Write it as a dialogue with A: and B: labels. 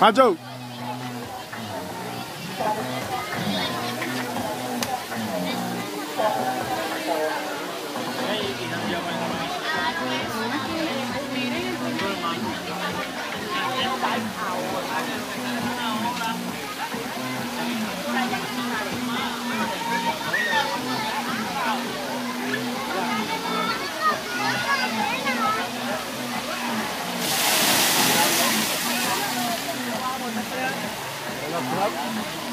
A: My joke. Nope.